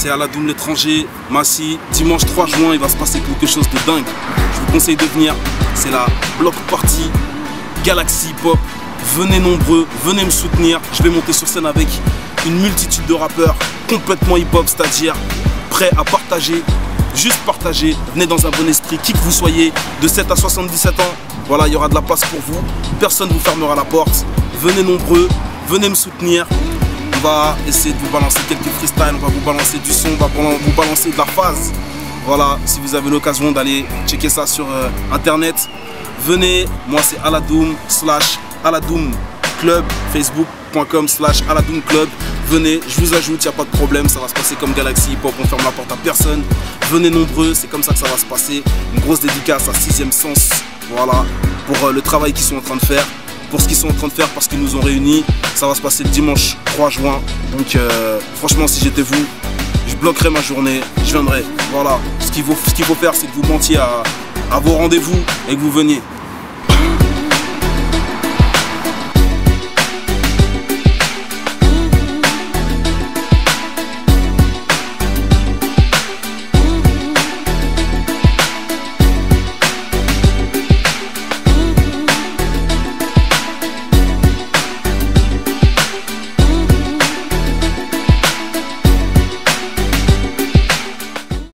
c'est à la Doum l'étranger, Massy. Dimanche 3 juin, il va se passer quelque chose de dingue. Je vous conseille de venir. C'est la block party Galaxy Hip Hop. Venez nombreux, venez me soutenir. Je vais monter sur scène avec une multitude de rappeurs complètement hip hop, c'est-à-dire prêts à partager, juste partager. Venez dans un bon esprit, qui que vous soyez, de 7 à 77 ans. Voilà, il y aura de la place pour vous. Personne ne vous fermera la porte. Venez nombreux, venez me soutenir. On va essayer de vous balancer quelques freestyles, on va vous balancer du son, on va vous balancer de la phase. Voilà, si vous avez l'occasion d'aller checker ça sur euh, internet, venez. Moi, c'est Aladoum slash Aladoum Club, facebook.com slash Aladoum Club. Venez, je vous ajoute, il n'y a pas de problème, ça va se passer comme Galaxy Hip Hop, on ferme la porte à personne. Venez nombreux, c'est comme ça que ça va se passer. Une grosse dédicace à Sixième Sens, voilà, pour euh, le travail qu'ils sont en train de faire pour ce qu'ils sont en train de faire parce qu'ils nous ont réunis. Ça va se passer le dimanche 3 juin. Donc euh, franchement si j'étais vous, je bloquerais ma journée, je viendrais. Voilà, ce qu'il faut, faire c'est que vous mentiez à vos rendez-vous et que vous veniez.